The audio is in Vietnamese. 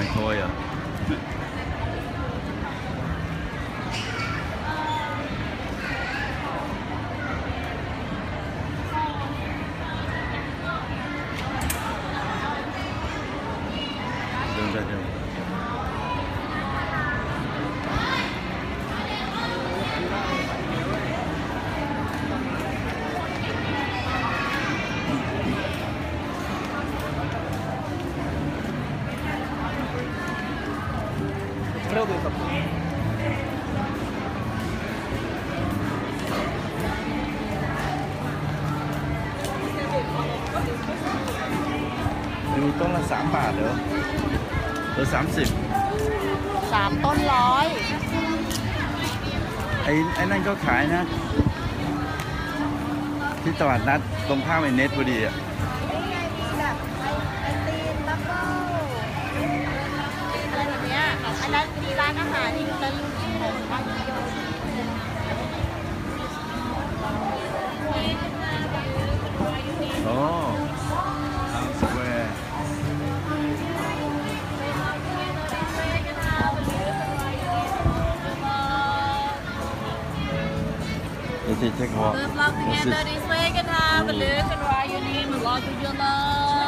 Francoya. Produto. Đi ต้นละสามบาทเหรอหรือสามสิบสามต้นร้อย ไอ้ไอ้นั่นก็ขายนะ ที่ตลาดนัดตรงข้ามไอ้เน็ตพอดีอะ ăn nó hà đi lên Oh, Town Square. Let's take a walk. Love, love, together this way, can have a look and ride your name and love your love.